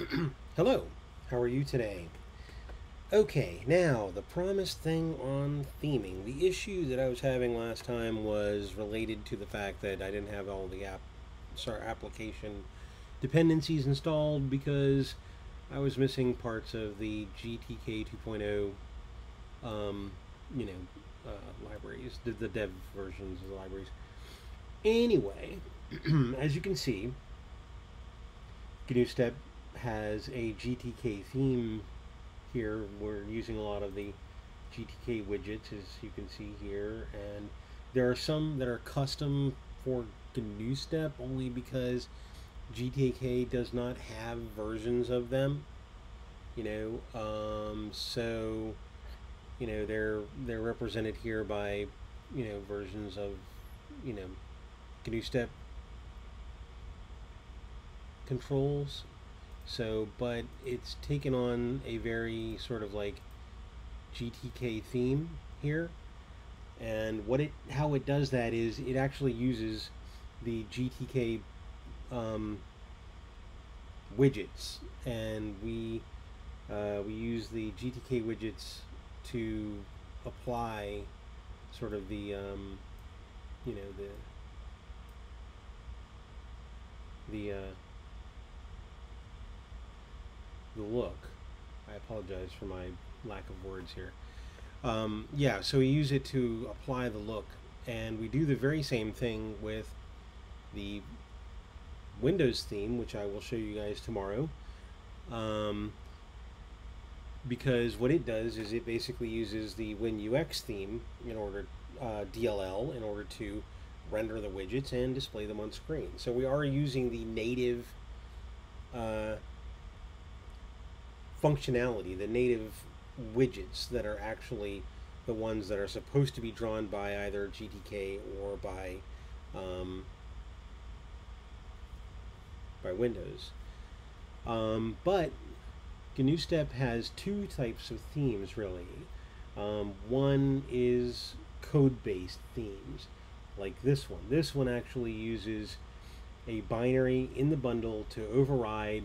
Hello, how are you today? Okay, now the promised thing on theming. The issue that I was having last time was related to the fact that I didn't have all the app, sorry, application dependencies installed because I was missing parts of the GTK 2.0, um, you know, uh, libraries, the, the dev versions of the libraries. Anyway, as you can see, GNUstep has a GTK theme here. We're using a lot of the GTK widgets, as you can see here, and there are some that are custom for GNUstep only because GTK does not have versions of them. You know, um, so you know they're they're represented here by you know versions of you know GNUstep controls so, but it's taken on a very sort of like GTK theme here. And what it, how it does that is it actually uses the GTK um, widgets, and we uh, we use the GTK widgets to apply sort of the um, you know the the uh, the look. I apologize for my lack of words here. Um, yeah, so we use it to apply the look, and we do the very same thing with the Windows theme, which I will show you guys tomorrow. Um, because what it does is it basically uses the WinUX theme in order, uh, DLL, in order to render the widgets and display them on screen. So we are using the native uh, functionality, the native widgets that are actually the ones that are supposed to be drawn by either GTK or by um, by Windows. Um, but GNUstep has two types of themes really. Um, one is code-based themes, like this one. This one actually uses a binary in the bundle to override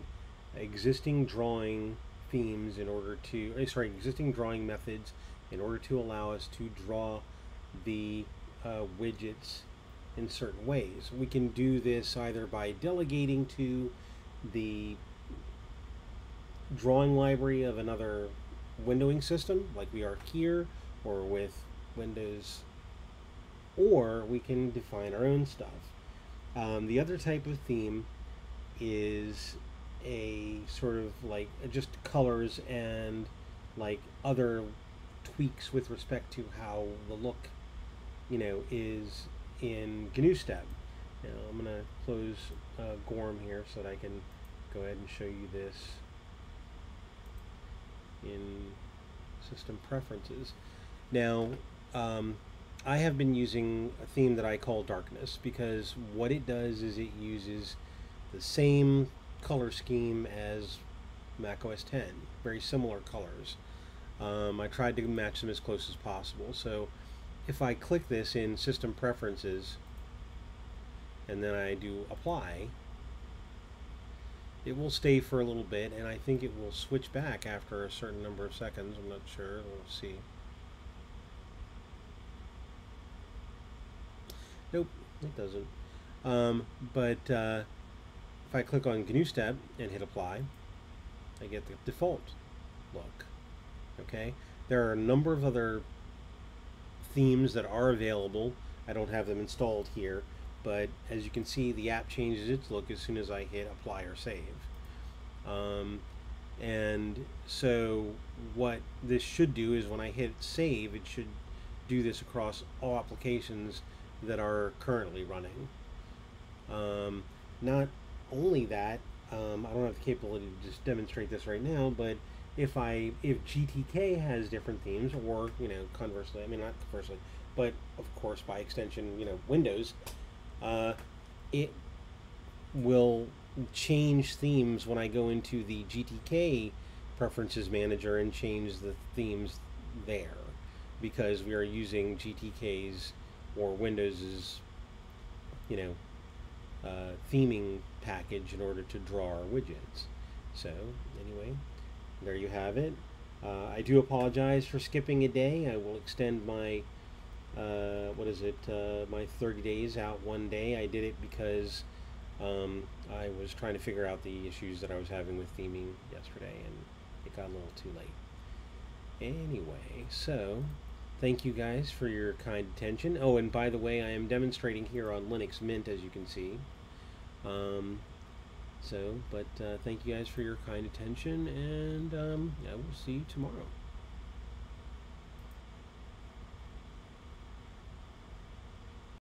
existing drawing themes in order to, uh, sorry, existing drawing methods in order to allow us to draw the uh, widgets in certain ways. We can do this either by delegating to the drawing library of another windowing system, like we are here, or with Windows, or we can define our own stuff. Um, the other type of theme is a sort of like just colors and like other tweaks with respect to how the look, you know, is in GNUstep. Now I'm going to close uh, Gorm here so that I can go ahead and show you this in system preferences. Now, um, I have been using a theme that I call darkness because what it does is it uses the same color scheme as Mac OS 10, very similar colors. Um, I tried to match them as close as possible. So if I click this in System Preferences and then I do Apply, it will stay for a little bit and I think it will switch back after a certain number of seconds. I'm not sure. We'll see. Nope, it doesn't. Um, but uh, I click on GNUstep and hit apply, I get the default look. Okay, there are a number of other themes that are available. I don't have them installed here, but as you can see, the app changes its look as soon as I hit apply or save. Um, and so what this should do is when I hit save, it should do this across all applications that are currently running. Um, not only that, um, I don't have the capability to just demonstrate this right now, but if I if GTK has different themes, or you know, conversely, I mean not conversely, but of course by extension, you know, Windows, uh, it will change themes when I go into the GTK preferences manager and change the themes there because we are using GTK's or Windows's, you know, uh, theming package in order to draw our widgets. So, anyway, there you have it. Uh, I do apologize for skipping a day. I will extend my, uh, what is it, uh, my 30 days out one day. I did it because um, I was trying to figure out the issues that I was having with theming yesterday, and it got a little too late. Anyway, so thank you guys for your kind attention. Oh, and by the way, I am demonstrating here on Linux Mint, as you can see. Um, so, but uh, thank you guys for your kind attention, and um, I will see you tomorrow.